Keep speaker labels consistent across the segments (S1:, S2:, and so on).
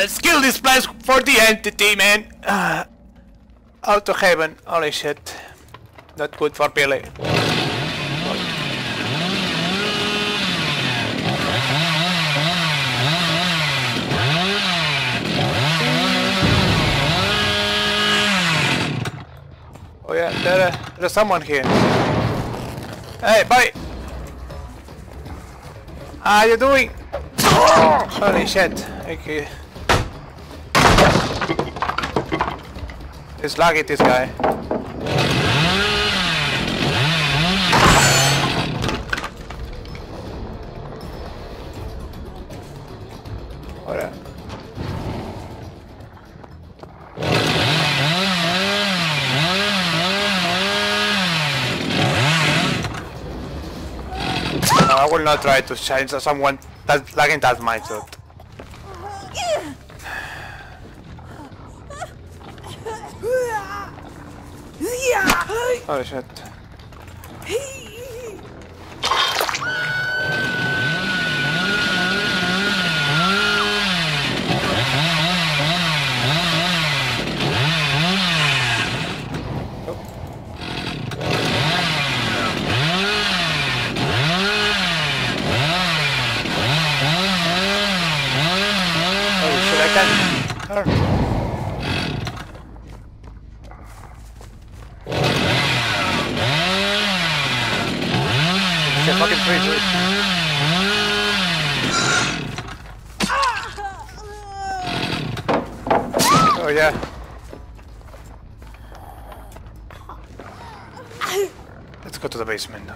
S1: Let's kill this place for the entity, man. Uh, out to heaven. Holy shit. Not good for Billy. Oh yeah, there, uh, there's someone here. Hey, buddy! How you doing? Holy shit. Okay. It's laggy, this guy. I will not try to change someone that's lagging that mindset. Oh shit. I can turn. Oh yeah. Let's go to the basement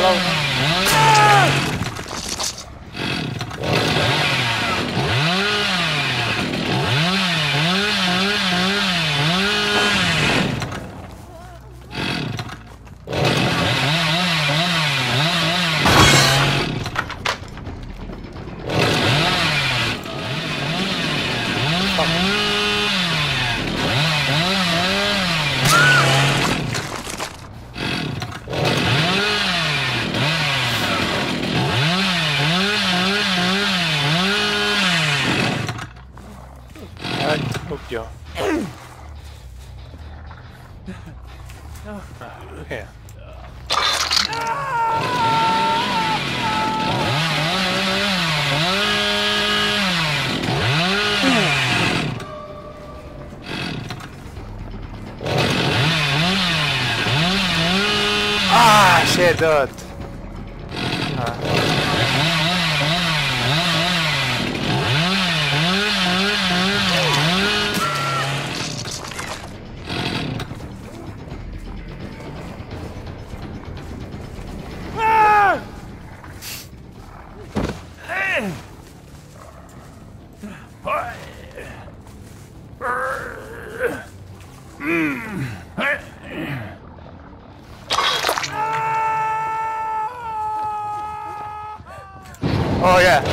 S1: now. Oh, hello. Alright, Ah, shit, dude. Oh yeah.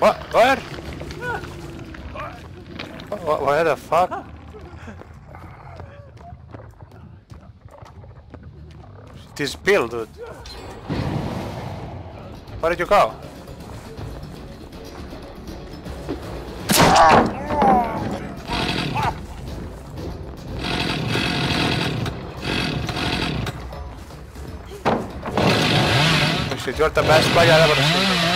S1: What? What? What? What the fuck? This bill, dude. Where did you go? Victor também espalhará para cima.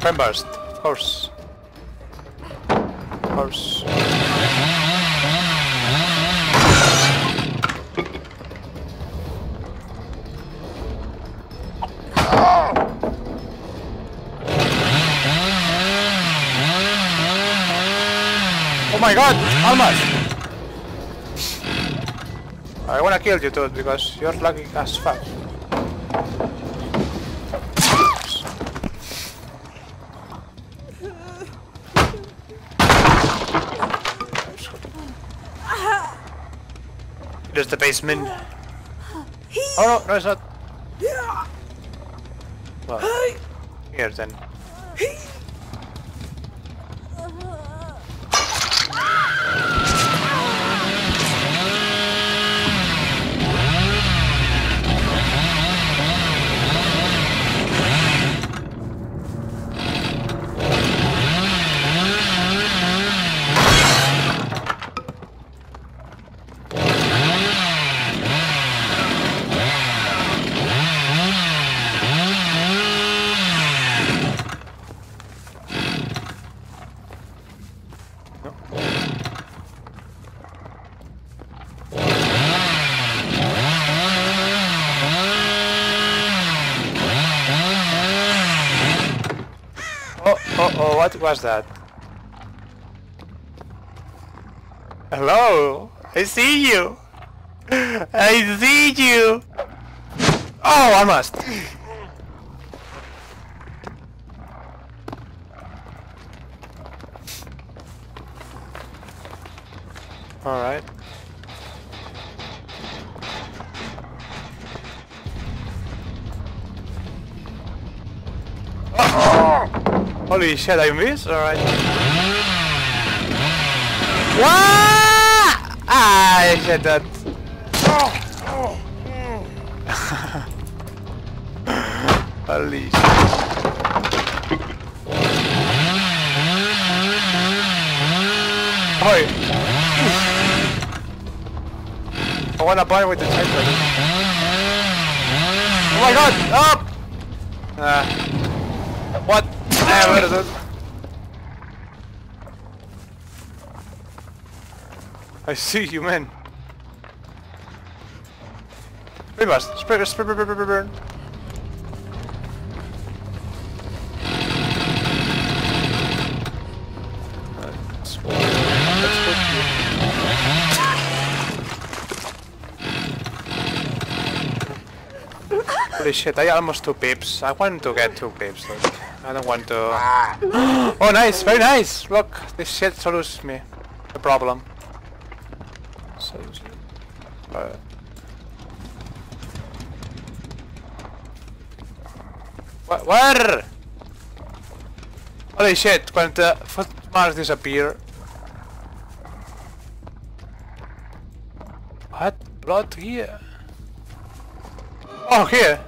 S1: Time burst. Course. Of. Oh my god! Almost! I wanna kill you dude because you're lucky as fuck. There's the basement. Oh no, no it's not. Well, here then. Oh, oh, oh, what was that? Hello? I see you! I see you! Oh, I must! Alright. Holy shit, I missed? Alright. What? Ah, I said that. Holy shit. Oi! I wanna buy with the check Oh my god! Up! Ah. What? I see you, man. Spray burst. Spray, spray, burn. Holy shit, I almost two pips. I want to get two pips, look. I don't want to... oh, nice, very nice! Look, this shit solves me. The problem. So, uh, Wh- Where? Holy shit, when the footmarks disappear. What? Blood here? Oh, here!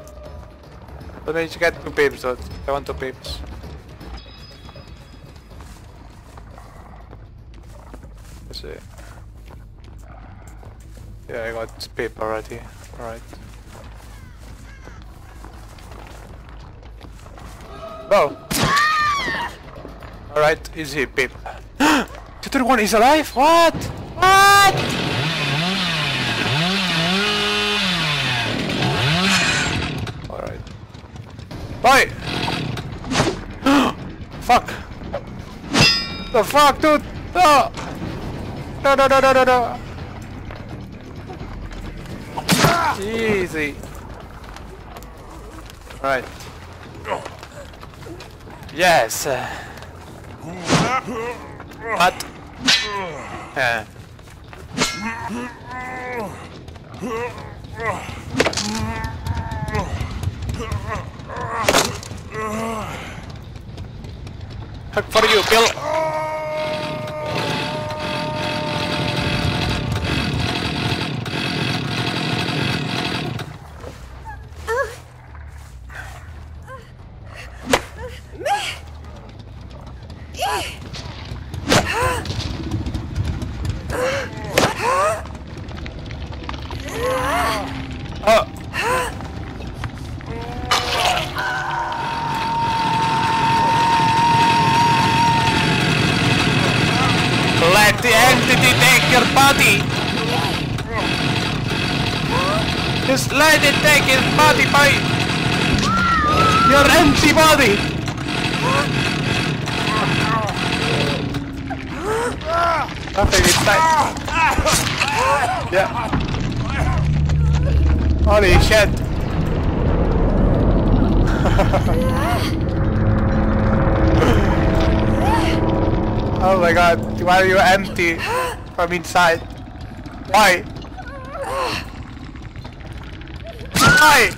S1: But then you get two though. I want two pips. Let's see. Yeah, I got pip already. Alright. Oh! Alright, easy pip. Tutor one is alive? What? What? Alright. Fuck! The fuck, dude! No! No, no, no, no, no, no! Easy. Alright. Yes! What? Yeah. For you, Bill! Oh! let the entity take your body! Let it take his body, by Your empty body! Nothing inside. Yeah. Holy shit! oh my god, why are you empty from inside? Why? Why?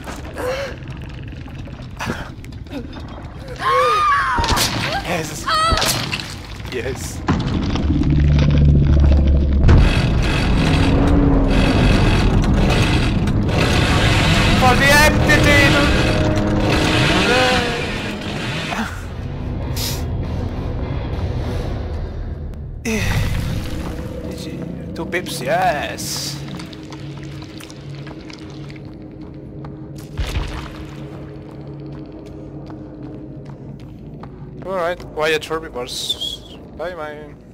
S1: yes. Yes. For the entity! Two pips, yes! Alright, quiet because... Bye bye.